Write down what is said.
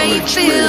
way you